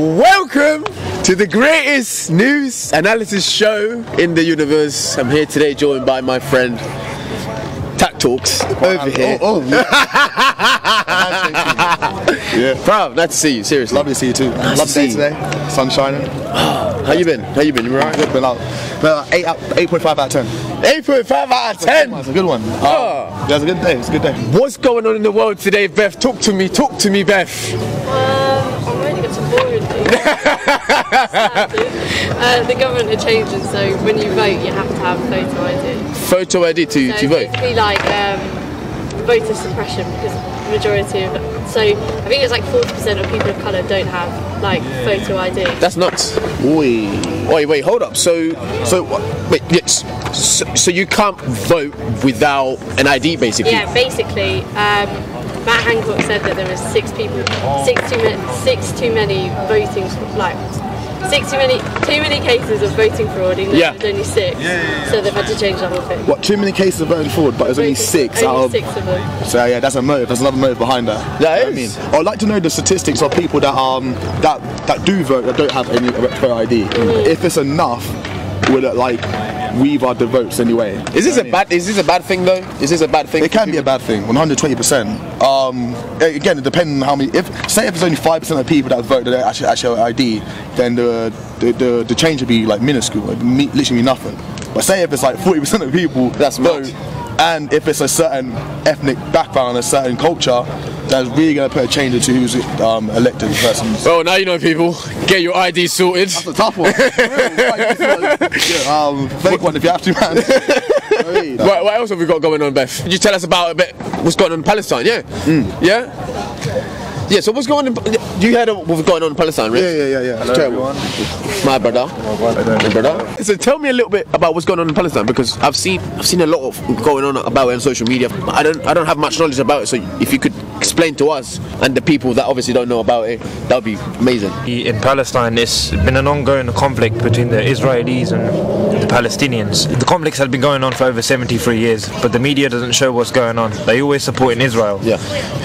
Welcome to the greatest news analysis show in the universe. I'm here today joined by my friend Taq Talks over oh, here. Oh, oh yeah. yeah. Bro, nice to see you, seriously. Lovely to see you too. Nice Love to day see you. today. Sun shining. How you been? How you been? You alright? Good. Been out. Been out eight out, 8.5 out of 10. 8.5 out of 10. That's a good one. Ah. Oh. Yeah, it's a good day. It's a good day. What's going on in the world today, Beth? Talk to me, talk to me, Beth. To get some boring things. uh, the government are changing, so when you vote, you have to have photo ID. Photo ID to, So to vote. basically, like um, voter suppression, because the majority of so I think it's like 40% of people of colour don't have like photo ID. That's nuts. Oi. Wait, wait, hold up. So, so, wait, yes. So, so you can't vote without an ID, basically. Yeah, basically, um, Matt Hancock said that there was six people, six too many, six too many voting, like six too many, too many cases of voting fraud. Even Yeah. there's only six, so they've had to change the whole thing. What, too many cases of voting fraud, but there's only six only out of. six of them. So yeah, that's a motive. There's another motive behind that. That You is. I mean, I'd like to know the statistics of people that um that that do vote that don't have any voter ID. Mm. If it's enough, would it like weave our the votes anyway? Is this a know what I mean? bad? Is this a bad thing though? Is this a bad thing? It can be a bad thing, 120%. Um, again, it depends on how many. If say if it's only five percent of people that vote that actually actually have ID, then the the, the, the change would be like minuscule, literally nothing. But say if it's like 40 percent of people That's vote, mad. And if it's a certain ethnic background, a certain culture, that's really going to put a change into who's um, elected person. Well, now you know, people. Get your ID sorted. That's a tough one. Yeah, um, fake one if you have to, man. Hey, What, what else have we got going on, Beth? Could you tell us about a bit what's going on in Palestine? Yeah. Mm. Yeah. Yeah. So what's going on? In, you heard of what's going on in Palestine, right? Yeah, yeah, yeah, yeah. It's terrible. My brother. My brother. So tell me a little bit about what's going on in Palestine because I've seen I've seen a lot of going on about it on social media. I don't I don't have much knowledge about it. So if you could explain to us and the people that obviously don't know about it, that would be amazing. In Palestine, it's been an ongoing conflict between the Israelis and the Palestinians. The conflict has been going on for over 73 years, but the media doesn't show what's going on. They always support in Israel, Yeah.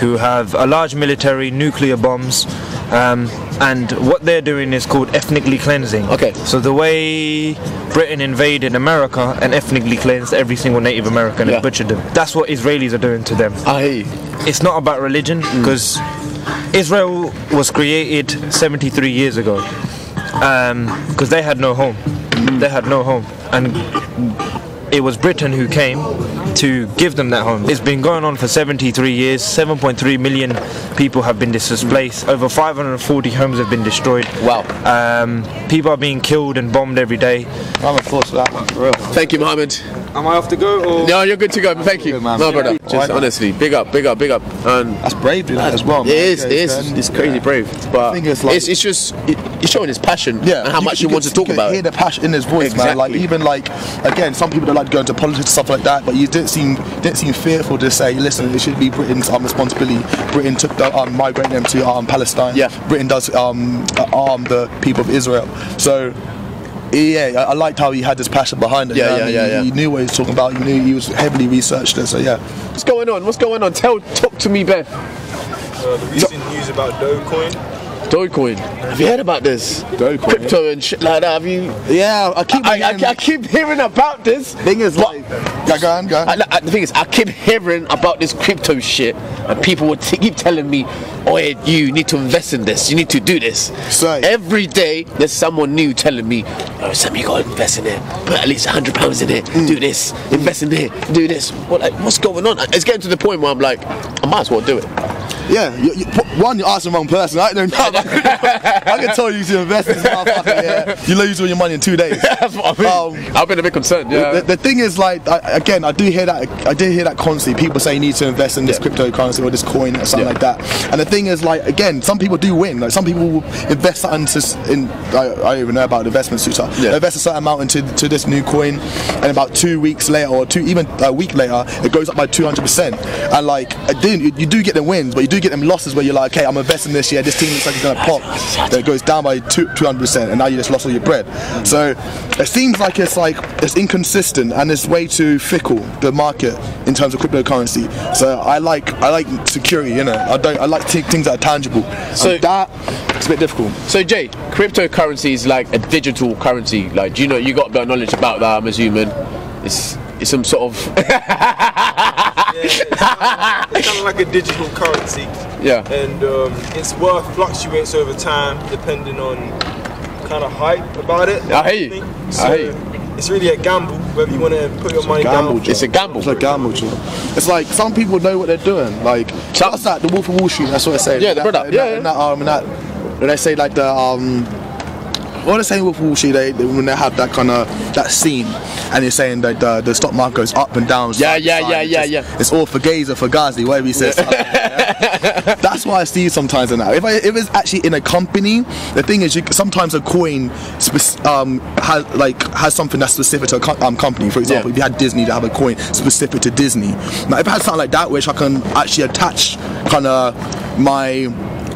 who have a large military, nuclear bombs, um, and what they're doing is called ethnically cleansing. Okay. So the way Britain invaded America and ethnically cleansed every single Native American Yeah. and butchered them, that's what Israelis are doing to them I it's not about religion because Israel was created 73 years ago because they had no home. They had no home, and it was Britain who came to give them that home. It's been going on for 73 years. 7.3 million people have been displaced. Over 540 homes have been destroyed. Wow. Um, people are being killed and bombed every day. I'm a force for that one, for real. Thank you, Mohammed. Am I off to go or? No, you're good to go. Thank you, Good, man. no brother. Yeah. Just honestly, big up, big up, big up. And That's brave, dude, as well. It man. is, Yeah, it is. It's crazy yeah. brave, but I think it's like- it's, it's just it, it's showing his passion Yeah, and how you- much you he wants to talk you could about Hear it. the passion in his voice, man. Like even like again, some people don't like going to politics and stuff like that, but you didn't seem didn't seem fearful to say, listen, it should be Britain's um, responsibility. Britain took the um, migrate them to um, Palestine. Yeah. Britain does um, arm the people of Israel. So. Yeah, I, I liked how he had this passion behind it. Yeah, you know yeah, what I mean? yeah, He- yeah. He knew what he was talking about. He knew he was heavily researched it. So yeah, What's going on? What's going on? Tell, talk to me, Ben. Uh, the recent news about Dogecoin. Dogecoin. Have you heard about this? Dogecoin, Crypto and shit like that. Have you? yeah. I keep. I, I, I keep hearing about this. thing is but- like, yeah, go on, go on. I, I- the thing is, I keep hearing about this crypto shit, and people would t- keep telling me, "Oh, yeah, you need to invest in this. You need to do this." So- every day, there's someone new telling me, "Oh, Sam, you gotta invest in it. Put at least hundred pounds in it. Mm. Do this. Invest in it. Do this." What, like, what's going on? It's getting to the point where I'm like, I might as well do it. Yeah, you, you, one, you're asking the wrong person. I don't know. I can tell you to invest in this motherfucker. Yeah, you lose all your money in two days. That's what I mean. Um, I've been a bit concerned. Yeah. The, the thing is, like, I, again, I do hear that. I do hear that constantly. People say you need to invest in this Yeah. cryptocurrency or this coin or something Yeah. like that. And the thing is, like, again, some people do win. Like, some people invest something to, s- in. I, I don't even know about investment suitor. Yeah. Invest a certain amount into to this new coin, and about two weeks later, or two even a week later, it goes up by two hundred percent. And like, I do, you, you do get the wins, but you do get them losses where you're like, okay, I'm investing this year. This team looks like it's gonna pop. Then it goes down by two hundred percent, and now you just lost all your bread. So it seems like it's like it's inconsistent and it's way too fickle the market in terms of cryptocurrency. So I like I like security, you know. I don't I like t- things that are tangible. So- So that it's a bit difficult. So Jay, cryptocurrency is like a digital currency. Like, do you know you got a bit of knowledge about that? I'm assuming it's it's some sort of It's kind of like a digital currency, yeah. and um, its worth fluctuates over time depending on kind of hype about it. I hear you. think. I So hear you. it's really a gamble whether you want to put your money gamble, down. It's a gamble. It's a gamble, Joe. It's like some people know what they're doing. Like Some- what's that? The Wolf of Wall Street. That's what I say. Yeah, the That- brother. that- Yeah, that- yeah. That, um, that, when they say like the um. What the same with Wall Street, they, they when they have that kind of that scene, and you're saying that the, the stock market goes up and down. Yeah, to yeah, yeah, it's yeah, yeah. It's all for gays or for Ghazi, whatever he says. Yeah. That's why I see sometimes in that. If I, if it's actually in a company, the thing is, you, sometimes a coin um, has like has something that's specific to a co- um, company. For example, Yeah. if you had Disney to have a coin specific to Disney. Now, if I had something like that, which I can actually attach kind of my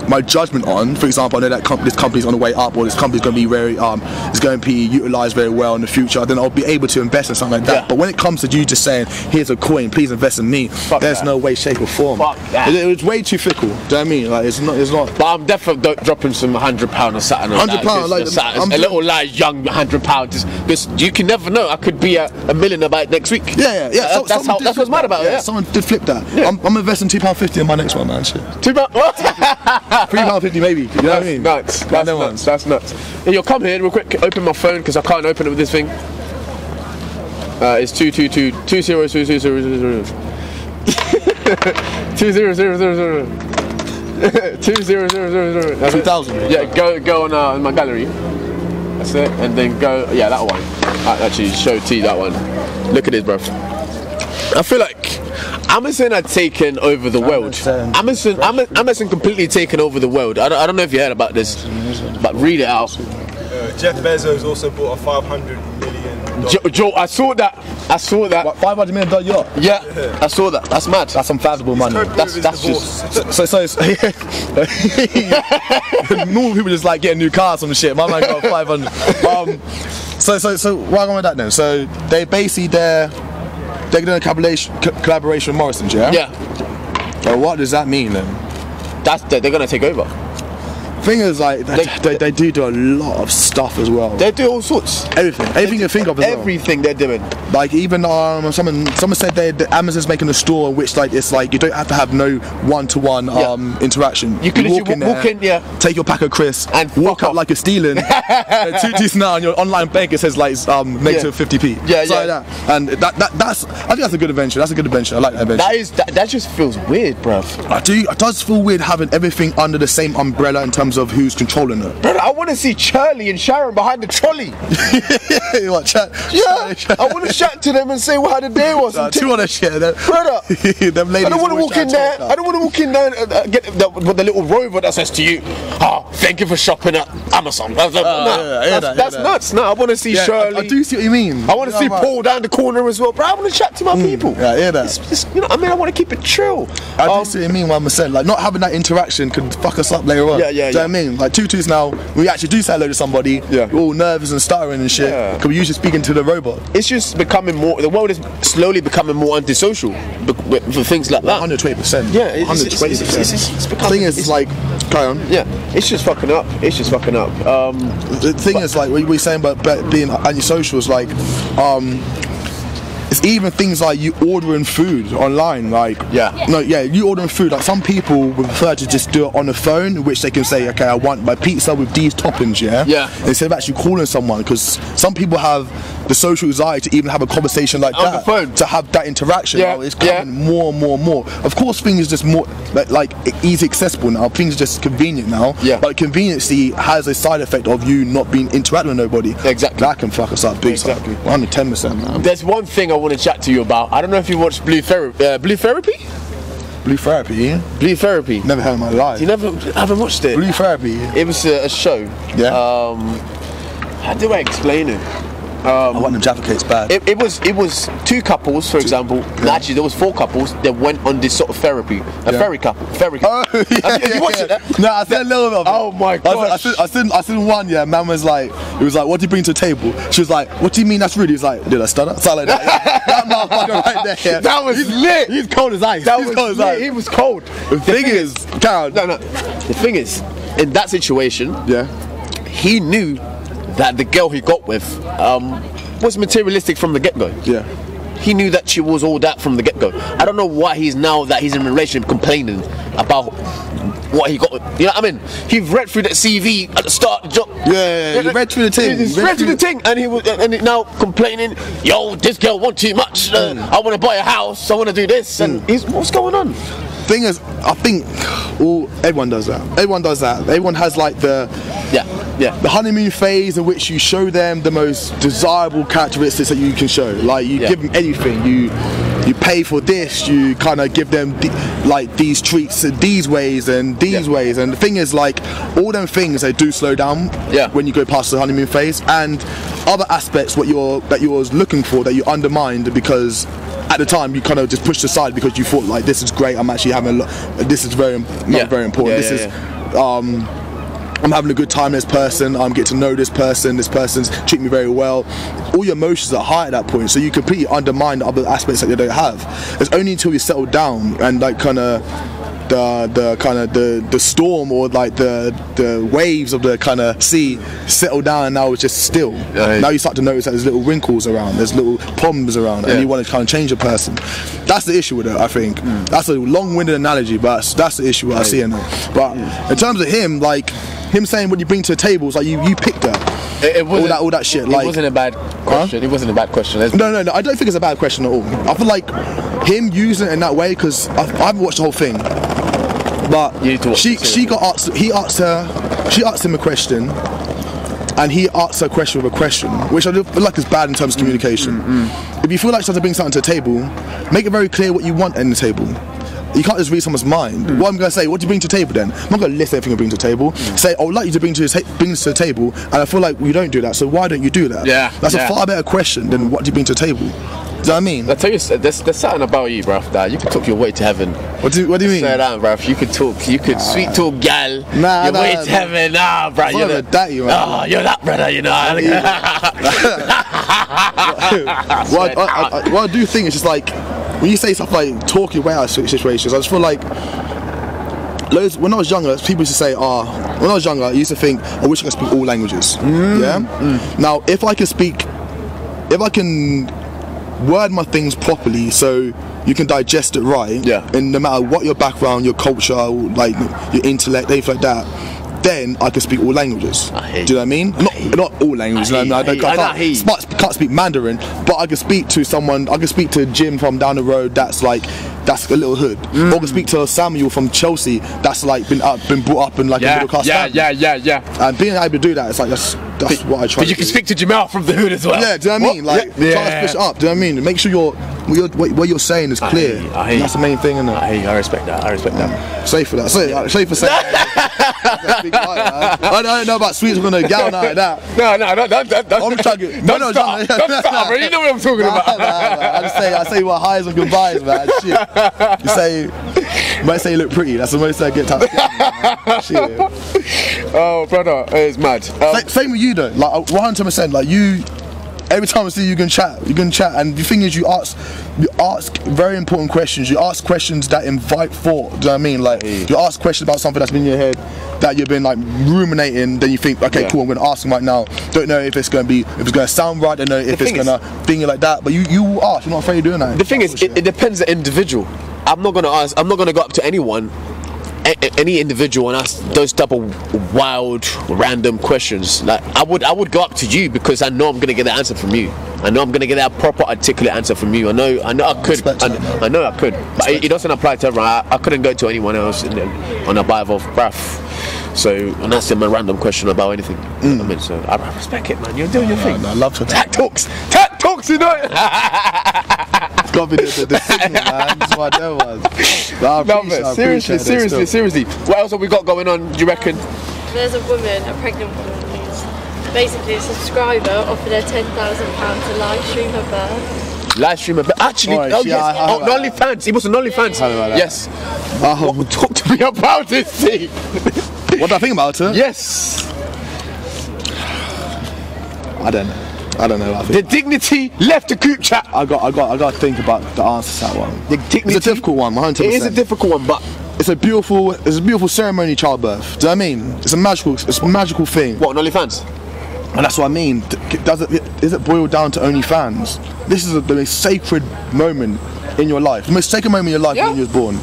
my judgment on, for example, I know that com- this company's on the way up, or this company's going to be very, um, is going to be utilized very well in the future. Then I'll be able to invest in something like that. Yeah. But when it comes to you just saying, "Here's a coin, please invest in me," there's that. no way, shape, or form. Fuck that. It, it was way too fickle. Do you know what I mean? Like it's not, it's not. But I'm definitely dropping some hundred pound or something. £100 that. Like a, sat- I'm a little like young hundred pounds. Because you can never know. I could be a, a million about next week. Yeah, yeah, yeah. Uh, So- that's how. That's what's mad about it. Yeah, Yeah. someone did flip that. Yeah. I'm, I'm investing two pound fifty in my next one, man. Shit. Two pound. What? Three pound fifty, maybe. You know what I mean? Nuts. Like That's nuts. ones. That's nuts. Hey, yo, come here real quick. Open my phone because I can't open it with this thing. Uh, it's two two two two zero two zero zero zero zero. Two zero zero zero zero. Two zero zero zero zero. That's 2000. Yeah, go go on uh, my gallery. That's it, and then go. Yeah, that one. I actually show T that one. Look at this, bro. I feel like Amazon had taken over the world. Amazon. Amazon, Ama- Amazon completely taken over the world. I don't, I don't know if you heard about this, but read it out. Uh, Jeff Bezos also bought a 500 million. dollar- Joe, Joe, I saw that. I saw that. What, five hundred million dollar yacht. Yeah, I saw that. That's mad. That's unfathomable money. That's- with his that's divorce. So, so, so normal people just like getting new cars and shit. My man got 500. Um, so, so, so, why am I that then? So, they basically they're they're doing a collaboration, collaboration with Morrison's, yeah. Yeah, So what does that mean then? that's they're, they're gonna take over. Thing is, like they, They- they, they do do a lot of stuff as well. They do all sorts. everything, everything you think of as well. Everything they're doing. Like even um, someone someone said they that Amazon's making a store in which like it's like you don't have to have no one to one um interaction. You can literally there, walk in, yeah. take your pack of crisps And walk out off. like you're stealing. uh, two T's now on your online bank it says like um, negative Yeah. 50p. Yeah, yeah. Like that. And that, that that's I think that's a good adventure. That's a good adventure. I like that adventure. That is that, that just feels weird, bruv. I do. It does feel weird having everything under the same umbrella in terms of who's controlling her. Brother, I want to see Charlie and Sharon behind the trolley. what, chat? Yeah, I want to chat to them and say how the day was. And two on that shit. Them, Brother, them ladies I don't want to walk in there. I don't want to walk in there and uh, get the, with the little rover that says to you, "Oh, thank you for shopping at Amazon." That's, nah, yeah, that's, that, that's that. nuts. No, I want to see Yeah, Shirley. I do see what you mean. I want to see right. Paul down the corner as well, bro. I want to chat to my people. yeah, I hear that. It's, it's, you know, I mean, I want to keep it chill. I Um, do see what you mean, one percent. Like not having that interaction could fuck us up later on. Yeah, yeah, Do you know yeah. what I mean? Like tutus now, we actually do say hello to somebody. Yeah. We're all nervous and stuttering and shit. Yeah. Because we usually speaking to the robot. it's just becoming more. The world is slowly becoming more antisocial for things like that. 120 percent. Yeah, it's- 120 it's- it's- it's- it's The becoming- thing is, it's- like, carry on. Yeah, it's just fucking up. It's just fucking up. Um, The thing is, like, what we were saying about, about being antisocial is like, um, it's even things like you ordering food online, like Yeah. no, yeah, you ordering food. Like some people would prefer to just do it on the phone, which they can say, okay, I want my pizza with these toppings, yeah, Yeah. Instead of actually calling someone, because some people have the social anxiety to even have a conversation like On that, to have that interaction. Yeah, Now, it's coming yeah. more and more and more. Of course, things are just more like, like easy accessible now. Things are just convenient now. Yeah. But conveniency has a side effect of you not being interacting with nobody. Exactly. That can fuck us up big Exactly. time. 110 percent, man. there's one thing I want to chat to you about. I don't know if you watched Blue Therapy. Uh, Blue Therapy? Blue therapy. Blue Therapy. Never heard in my life. You never haven't watched it. Blue therapy. It was a, a show. Yeah. Um, how do I explain it? Um, I want them Jaffa cakes bad. It, it was it was two couples, for example. no, Actually, there was four couples that went on this sort of therapy. A Yeah. ferry couple. Ferry. Oh, couple. yeah, Have you, have you yeah, watched yeah. it? No, I seen a little bit of it. Oh my I seen- I seen, I seen, I seen one, yeah, man was like, it was like, what do you bring to the table? She was like, what do you mean that's rude? He was like, did I stutter? Something like that. that motherfucker right there. yeah. That was he's, lit. He's cold as ice. That he's was cold as ice. He was cold. the thing is, Karen, No, no. The thing is, in that situation, yeah, he knew that the girl he got with um, was materialistic from the get-go. yeah. He knew that she was all that from the get-go. I don't know why he's now that he's in a relationship complaining about what he got. You know what I mean? He read through that CV at the start. of the job. Yeah, yeah, yeah. He read through the thing. He He read, read through the thing, and he was and he now complaining. Yo, this girl want too much. Uh, Mm. I want to buy a house. I want to do this. And he's what's going on? Thing is, I think all everyone does that. Everyone does that. Everyone has like the Yeah, yeah. the honeymoon phase in which you show them the most desirable characteristics that you can show. Like you Yeah. give them anything. You you pay for this. You kind of give them the, like these treats in these ways and these Yeah. ways. And the thing is, like all them things they do slow down. Yeah. When you go past the honeymoon phase and other aspects what you're that you're looking for that you undermined because. At the time, you kind of just pushed aside because you thought like this is great. I'm actually having a lot. This is very, not Yeah. very important. This is um, I'm having a good time with this person, I'm getting to know this person, this person's treating me very well. All your emotions are high at that point, so you completely undermine the other aspects that they don't have. It's only until you settle down and like kind of the the kind of the the storm or like the the waves of the kind of sea settle down and now it's just still. Yeah. Now you start to notice that there's little wrinkles around, there's little problems around, and you want to kind of change a person. That's the issue with it, I think. Hmm. That's a long-winded analogy, but that's, that's the issue I see in it. But hmm. in terms of him, like him saying what you bring to the table, it's like you you picked her. It, it all that all that shit. It Like wasn't a bad question. It wasn't a bad question. No, no, no. I don't think it's a bad question at all. I feel like him using it in that way because I, I haven't watched the whole thing. But You need to watch she she got asked. He asked her. She asked him a question, and he asked her a question with a question, which I feel like is bad in terms of communication. Mm, If you feel like she has to bring something to the table, make it very clear what you want in the table. You can't just read someone's mind. Mm. What I'm going to say, what do you bring to the table then? I'm not going to list everything you bring to the table. Mm. Say, I would like you to bring, to ta- bring this to the table, and I feel like you don't do that, so why don't you do that? Yeah, That's yeah. a far better question than what do you bring to the table. Do you know what I mean? I tell you, there's, there's something about you, bruv, that you can talk your way to heaven. What do, what do you mean? Say that, bruv. You could talk. You could sweet talk, gal. Nah, your nah, way nah. to heaven, nah, bruv. You're a the, daddy, man. Oh, you're that brother, you know. what, I, I, I, what I do think is just like when you say stuff like talk your way out of situations, I just feel like loads, when I was younger, people used to say, "Ah, when I was younger, I used to think I wish I could speak all languages." Mm. Yeah. Now, if I can speak, if I can word my things properly, so you can digest it right, Yeah. and no matter what your background, your culture, like your intellect, anything like that. Then I can speak all languages. Do you know what I mean? Not all languages. I know I hear mean? you, I I, hear you. don't, I, can't, sp- can't speak Mandarin, but I can speak to someone. I can speak to Jim from down the road. That's like that's a little hood. Or I can mm. speak to Samuel from Chelsea. That's like been up, been brought up in like a middle class yeah, family. yeah, yeah, yeah. And being able to do that, it's like that's that's what I try. But you can do. speak to Jamal from the hood as well. Yeah, do you know what I mean? Like, yeah. try to push up. Do you know what I mean? Make sure you're, what you're what, what you're saying is clear. hear you, I you. That's the main thing, isn't it? I, hear you, I respect that. I respect that. Mm. Safe for that. Safe, uh, safe for saying. That. I don't know about sweets. Gonna gal like that. No, no, no, no, no, no. I'm trying to. Don't stop. Don't stop, bro. You know what I'm talking Nah, about. nah, nah. I just say I say what highs and goodbyes, man. Shit. You say you might say you look pretty. That's the most I get. Time. Shit. Oh, brother, it's mad. Um, Sa- Same with you though. Like uh, 100 percent. Like you. Every time I see you, you can chat. You can chat, and the thing is, you ask, you ask very important questions. You ask questions that invite thought. Do you know what I mean? Like mm. you ask questions about something that's been in your head that you've been like ruminating. Then you think, okay, Yeah. cool. I'm going to ask him right now. Don't know if it's going to be, if it's going to sound right. Don't know if it's going to thing like that. But you, you ask. You're not afraid of doing that. the thing is, it, it depends the individual. I'm not gonna ask. I'm not gonna go up to anyone, any individual, and ask those type of wild, random questions. Like I would, I would go up to you because I know I'm gonna get the answer from you. I know I'm gonna get that proper, articulate answer from you. I know, I know I could. I. I know I could, but it, it doesn't apply to everyone. I, I couldn't go to anyone else in the, on a bive of breath. So and that's them a random question about anything. You know what I mean, so I respect it, man. You're doing your thing. No, I love to. Taq Talks, Taq Talks, you know. It's got to be the, the, the signal, man. This is what that was. But I Love appreciate- it. I Seriously, it seriously, still. seriously. What else have we got going on? Do you reckon? There's a woman, a pregnant woman, who's Basically, a subscriber offered her ten thousand pounds to live stream her birth. Live streamer, but actually, Alright, oh yeah, yes, I- I oh, heard about OnlyFans. He was on OnlyFans. heard about that. Yes. Um, What- talk to me about this thing. what do I think about it? Yes. I don't know. I don't know. I The dignity left the group chat. I got, I got, I got to think about the answer to that one. The dignity. It's a difficult one, 100%. It is a difficult one, but It's a beautiful, it's a beautiful ceremony, childbirth. Do you know what I mean? It's a magical, it's a magical thing. what on OnlyFans? And that's what I mean. Does it, is it boiled down to OnlyFans? This is the most sacred moment in your life. The most sacred moment in your life Yeah. when you was born.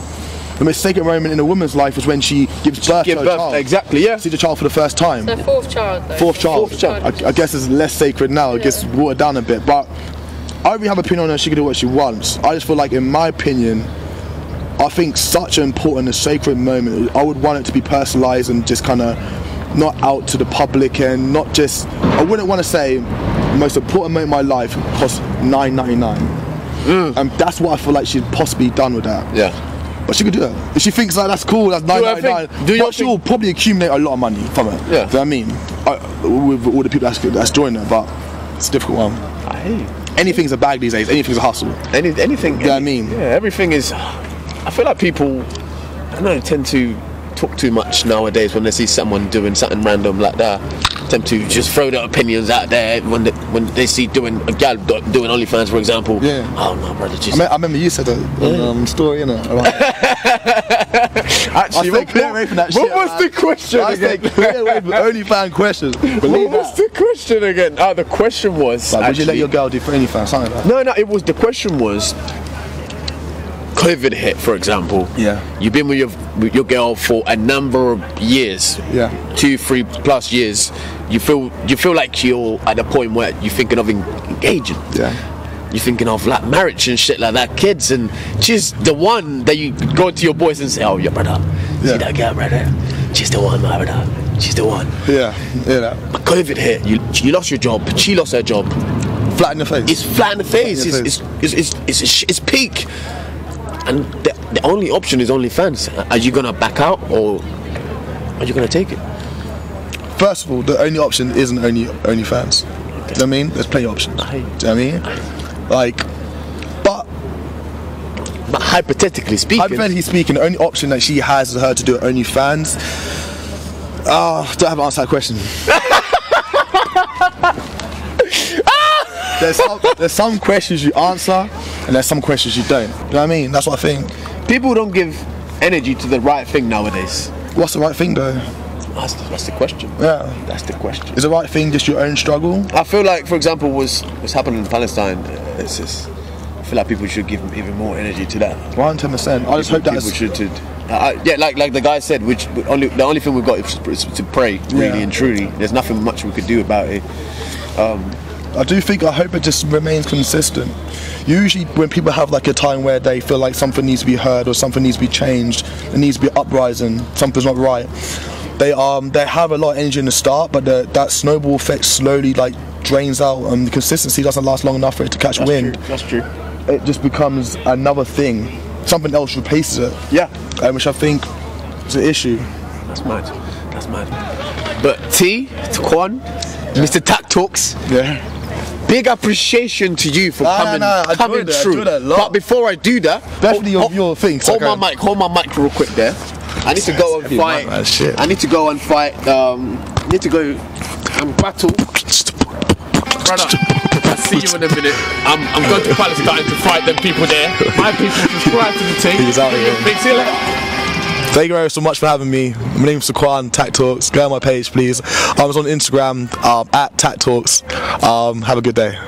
The most sacred moment in a woman's life is when she gives birth Give to a birth, child. exactly, yeah. See the child for the first time. Their fourth child, though. Fourth child. Fourth child. I, I guess it's less sacred now. It gets watered down a bit. But I really have an opinion on her. She can do what she wants. I just feel like, in my opinion, I think such an important and sacred moment. I would want it to be personalised and just kind of not out to the public and not just. I wouldn't want to say the most important moment in my life cost nine ninety nine. Mm. And that's what I feel like she'd possibly done with that. Yeah. But she could do that. If she thinks like that's cool, that's nine ninety nine. Do But she will probably accumulate a lot of money from it. Yeah. Do you know what I mean? I, with all the people that's, that's joined her, but it's a difficult one. I you. Anything's a bag these days. Anything's a hustle. Any, anything. Yeah, I any- mean. Yeah, everything is. I feel like people, I don't know, tend to talk too much nowadays when they see someone doing something random like that. Tend to just throw their opinions out there when they, when they see doing a gal doing OnlyFans, for example. Yeah. Oh no, brother, I, just me- I remember you said that on, um, story, innit? actually. I stay clear away from that what shit, was man. the question I again? clear away from OnlyFans questions. What Believe was that. the question again? Oh, the question was. Like, would you let your girl do for OnlyFans? Something like that. No, no, it was the question was COVID hit, for example. Yeah. You've been with your with your girl for a number of years. Yeah. Two, three plus years. You feel you feel like you're at a point where you're thinking of engaging. Yeah. You're thinking of like marriage and shit like that, kids, and she's the one that you go to your boys and say, "Oh, your brother, Yeah. see that girl right there? She's the one, my brother. She's the one." Yeah. Yeah. But COVID hit. You you lost your job. She lost her job. Flat in the face. It's flat in the face. in It's, the it's, it's, it's, it's, it's peak. And the, the only option is OnlyFans. Are you gonna back out or are you gonna take it? First of all, the only option isn't only OnlyFans. Do you know what I mean? There's plenty of options. Do you know what I mean? Like, but But hypothetically speaking, hypothetically speaking, the only option that she has is her to do OnlyFans. Ah, don't have to answer that question. there's, some, there's some questions you answer, and there's some questions you don't. Do you know what I mean? That's what I think. people don't give energy to the right thing nowadays. What's the right thing, though? That's, that's the question. Yeah. That's the question. Is the right thing just your own struggle? I feel like, for example, was what's happening in Palestine. uh, It's just, I feel like people should give even more energy to that. 110%. I just hope people that's. should. To, uh, yeah, like like the guy said, which only the only thing we've got is, to pray, really Yeah. and truly. There's nothing much we could do about it. I do think I hope it just remains consistent. Usually, when people have like a time where they feel like something needs to be heard or something needs to be changed, there needs to be uprising, something's not right. They um they have a lot of energy in the start, but the, that snowball effect slowly like drains out, and the consistency doesn't last long enough for it to catch wind. That's true. It just becomes another thing. Something else replaces it, Yeah, um, which I think is an issue. that's mad. That's mad. But T, Quan, Mr. Taq Talks, Yeah. Big appreciation to you for Nah, nah, coming, nah, I coming enjoyed through. enjoyed it a lot. But before I do that, Definitely hold- your- your thing, Hold Saka. my mic. Hold my mic real quick there. I need to go and fight. man. I need to go and fight. Um, I need to go and battle. Brother, I'll see you in a minute. I'm, I'm going to Palestine to fight them people there. My people subscribe to the team. He's out here. Big see you later. Thank you very so much for having me. My name's Taquan Taq Talks. Go on my page, please. I was on Instagram um, at Taq Talks. Um, have a good day.